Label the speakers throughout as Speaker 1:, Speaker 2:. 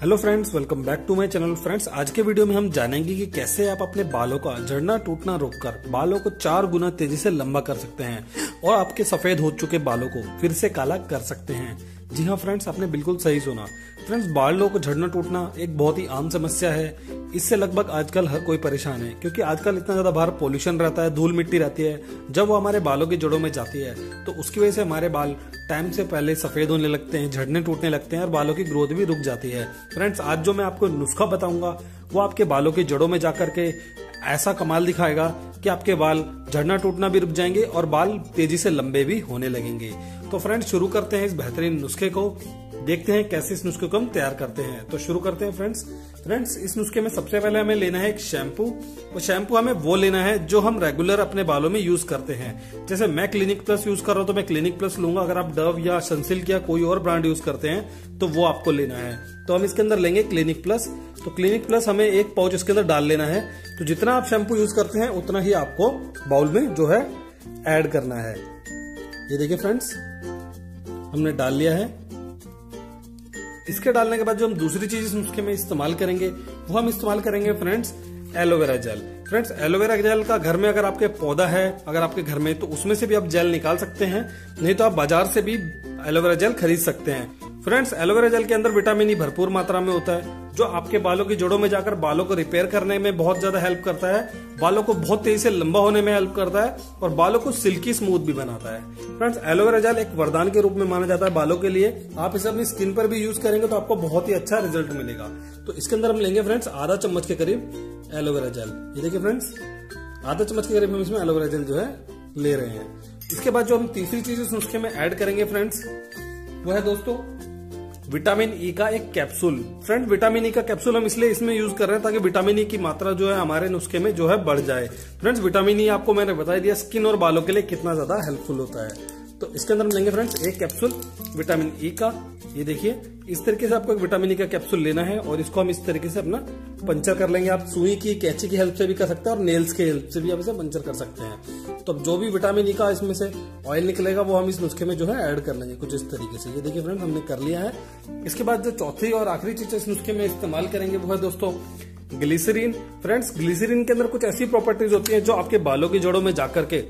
Speaker 1: Hello friends welcome back to my channel friends आज के video में हम जानेंगे कि कैसे आप अपने बालों का झड़ना, टूटना रोककर बालों को चार गुना तेज़ी से लंबा कर सकते हैं और आपके सफ़ेद हो चुके बालों को फिर से काला कर सकते हैं। जी हाँ फ्रेंड्स आपने बिल्कुल सही सुना। फ्रेंड्स बाल बालों को झड़ना टूटना एक बहुत ही आम समस्या है। इससे लगभग आजकल हर कोई परेशान है, क्योंकि आजकल इतना ज़्यादा बाहर पोल्यूशन रहता है, धूल मिट्टी रहती है। जब वो हमारे बालों की जड़ों में जाती है तो उसकी वजह से हमारे बाल टाइम से पहले सफ़ेद होने लगते हैं, झड़ने टूटने लगते हैं और बालों की ग्रोथ भी रुक जाती है। फ्रेंड्स आज जो मैं आपको नुस्खा बताऊँगा, वो आपके बालों की जड़ों में जाकर के ऐसा कमाल दिखाएगा कि आपके बाल झड़ना टूटना भी रुक जाएँगे और बाल तेज़ी से लंबे भी होने लगेंगे। तो फ्रेंड्स शुरू करते हैं इस बेहतरीन नुस्खे को। देखते हैं कैसे इस नुस्खे को हम तैयार करते हैं। तो शुरू करते हैं फ्रेंड्स फ्रेंड्स इस नुस्खे में सबसे पहले हमें लेना है एक शैम्पू और शैम्पू हमें वो लेना है जो हम रेगुलर अपने बालों में यूज़ करते हैं। जैसे मैं क्लिनिक प्लस यूज़ कर रहा हूँ तो मैं क्लिनिक प्लस लूँगा। अगर आप डव या सनसिल्क या कोई और ब्रांड यूज़ करते हैं तो वो आपको लेना है। तो हम इसके अंदर लेंगे क्लिनिक प्लस तो क्लिनिक प्लस हमें एक पाउच इसके अंदर डाल लेना है। तो जितना आप शैम्पू यूज़ करते हैं, उतना ही आपको बाउल में जो है एड करना है। ये देखिए फ्रेंड्स हमने डाल लिया है। इसके डालने के बाद जो हम दूसरी चीज़ नुस्खे में इस्तेमाल करेंगे, वो हम इस्तेमाल करेंगे friends, aloe vera gel. Friends, aloe vera gel का घर में अगर आपके पौधा है, अगर आपके घर में तो उसमें से भी आप जेल निकाल सकते हैं, नहीं तो आप बाज़ार से भी एलोवेरा जेल खरीद सकते हैं। फ्रेंड्स, एलोवेरा जेल के अंदर विटामिन ई भरपूर मात्रा में होता है। जो आपके बालों की जड़ों में जाकर बालों को रिपेयर करने में बहुत ज़्यादा हेल्प करता है, बालों को बहुत तेज़ी से लंबा होने में हेल्प करता है और बालों को सिल्की स्मूथ भी बनाता है। फ्रेंड्स एलोवेरा जेल एक वरदान के रूप में माना जाता है बालों के लिए। आप इसे अपनी स्किन पर भी यूज़ करेंगे तो आपको बहुत ही अच्छा रिज़ल्ट मिलेगा। तो इसके अंदर हम लेंगे फ्रेंड्स आधा चम्मच के करीब एलोवेरा जेल ये देखिए फ्रेंड्स आधा चम्मच के करीब हम इसमें एलोवेरा जेल जो है ले रहे हैं। इसके बाद जो हम तीसरी चीज़ इस नुस्खे में ऐड करेंगे फ्रेंड्स वो है दोस्तों विटामिन ई e का एक capsule friend vitamin E e का कैप्सूल हम इसलिए इसमें यूज़ कर रहे हैं ताकि विटामिन ई e की मात्रा जो है हमारे नुस्खे में जो है बढ़ जाए। फ्रेंड्स विटामिन ई आपको मैंने बता दिया स्किन और बालों के लिए कितना ज़्यादा हेल्पफुल होता है। तो इसके अंदर हम लेंगे फ्रेंड्स एक कैप्सूल विटामिन ई का। ये देखिए, इस तरीके से आपको एक विटामिन ई का कैप्सूल लेना है और इसको हम इस तरीके से अपना पंचर कर लेंगे। आप सुई की, कैची की हेल्प से भी कर सकते हैं और नेल्स की हेल्प से भी आप इसे पंचर कर सकते हैं। तो अब जो भी विटामिन ई का इसमें से ऑयल निकलेगा, वो हम इस नुस्खे में जो है ऐड कर लेंगे कुछ इस तरीके से। ये देखिए फ्रेंड हमने कर लिया है। इसके बाद जो चौथी और आखिरी चीज़ इस नुस्खे में इस्तेमाल करेंगे, वो है दोस्तों ग्लिसरीन फ्रेंड्स ग्लिसरीन के अंदर कुछ ऐसी प्रॉपर्टीज़ होती है जो आपके बालों की जड़ों में जाकर के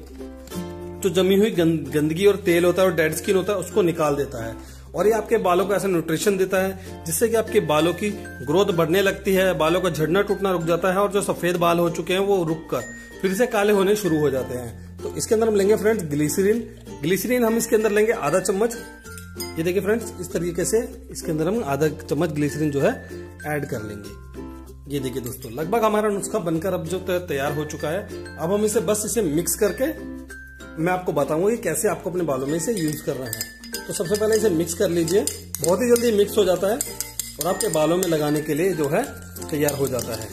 Speaker 1: जो जमी हुई गंदगी और तेल होता है और डेड स्किन होता है, उसको निकाल देता है। और ये आपके बालों को ऐसा न्यूट्रिशन देता है, जिससे कि आपके बालों की ग्रोथ बढ़ने लगती है, बालों का झड़ना टूटना रुक जाता है और जो सफ़ेद बाल हो चुके हैं वो रुक कर फिर से काले होने शुरू हो जाते हैं। तो इसके अंदर हम लेंगे फ्रेंड्स ग्लिसरीन ग्लिसरीन हम इसके अंदर लेंगे आधा चम्मच। ये देखिए फ्रेंड्स इस तरीके से इसके अंदर हम आधा चम्मच ग्लिसरीन जो है ऐड कर लेंगे। ये देखिए दोस्तों, लगभग हमारा नुस्खा बनकर अब जो तैयार हो चुका है। अब हम इसे बस इसे मिक्स करके मैं आपको बताऊँगा कि कैसे आपको अपने बालों में इसे यूज़ करना है। तो सबसे पहले इसे मिक्स कर लीजिए। बहुत ही जल्दी मिक्स हो जाता है और आपके बालों में लगाने के लिए जो है तैयार हो जाता है।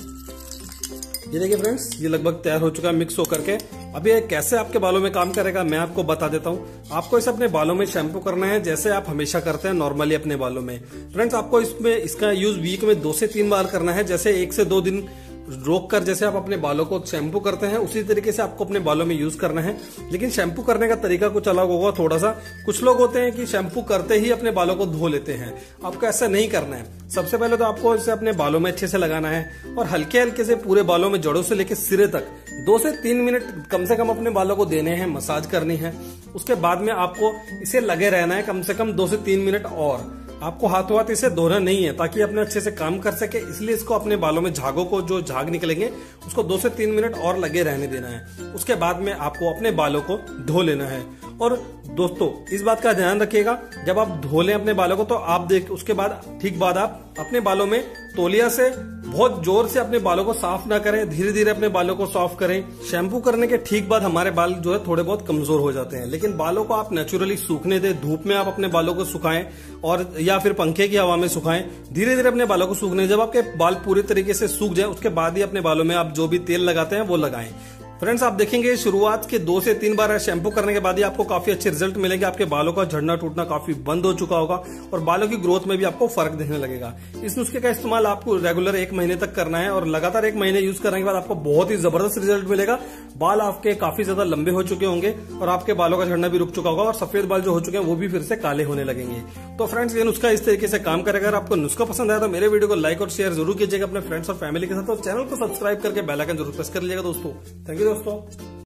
Speaker 1: ये देखिए फ्रेंड्स ये लगभग तैयार हो चुका है मिक्स होकर के। अब ये कैसे आपके बालों में काम करेगा, मैं आपको बता देता हूँ। आपको इसे अपने बालों में शैम्पू करना है, जैसे आप हमेशा करते हैं नॉर्मली अपने बालों में। फ्रेंड्स आपको इसमें, इसका यूज़ वीक में दो से तीन बार करना है, जैसे एक से दो दिन रोक कर जैसे आप अपने बालों को शैम्पू करते हैं, उसी तरीके से आपको अपने बालों में यूज़ करना है। लेकिन शैम्पू करने का तरीका कुछ अलग होगा थोड़ा सा कुछ लोग होते हैं कि शैम्पू करते ही अपने बालों को धो लेते हैं। आपको ऐसा नहीं करना है। सबसे पहले तो आपको इसे अपने बालों में अच्छे से लगाना है और हल्के हल्के से पूरे बालों में जड़ों से लेकर सिरे तक दो से तीन मिनट कम से कम अपने बालों को देने हैं, मसाज करनी है। उसके बाद में आपको इसे लगे रहना है कम से कम दो से तीन मिनट और। आपको हाथों हाथ इसे धोना नहीं है, ताकि अपने अच्छे से काम कर सके, इसलिए इसको अपने बालों में झागों को, जो झाग निकलेंगे, उसको दो से तीन मिनट और लगे रहने देना है। उसके बाद में आपको अपने बालों को धो लेना है। और दोस्तों, इस बात का ध्यान रखिएगा, जब आप धो लें अपने बालों को तो आप देख, उसके बाद, ठीक बाद आप अपने बालों में तोलिया से, बहुत ज़ोर से अपने बालों को साफ़ ना करें धीरे धीरे अपने बालों को साफ़ करें। शैम्पू करने के ठीक बाद हमारे बाल जो है थोड़े बहुत कमज़ोर हो जाते हैं। लेकिन बालों को आप नेचुरली सूखने दें, धूप में आप अपने बालों को सुखाएँ, और, या फिर पंखे की हवा में सुखाएँ। धीरे धीरे अपने बालों को सूखने जब आपके बाल पूरे तरीके से सूख जाए, उसके बाद ही अपने बालों में आप जो भी तेल लगाते हैं, वो लगाएँ। फ्रेंड्स आप देखेंगे शुरुआत के दो से तीन बार शैम्पू करने के बाद ही आपको काफ़ी अच्छे रिज़ल्ट मिलेंगे। आपके बालों का झड़ना टूटना काफ़ी बंद हो चुका होगा और बालों की ग्रोथ में भी आपको फ़र्क देखने लगेगा। इस नुस्खे का इस्तेमाल आपको रेगुलर एक महीने तक करना है और लगातार एक महीने यूज़ करने के बाद आपको बहुत ही ज़बरदस्त रिज़ल्ट मिलेगा। बाल आपके काफ़ी ज़्यादा लंबे हो चुके होंगे और आपके बालों का झड़ना भी रुक चुका होगा और सफ़ेद बाल जो हो चुके हैं वो भी फिर से काले होने लगेंगे। तो फ्रेंड्स ये नुस्खा इस तरीके से काम करेगा। अगर आपको नुस्खा पसंद आया तो मेरे वीडियो को लाइक और शेयर ज़रूर कीजिएगा अपने फ्रेंड्स और फैमिली के साथ और चैनल को सब्सक्राइब करके बेलाइकन ज़रूर प्रेस कर लीजिएगा दोस्तों। थैंक यू दोस्तों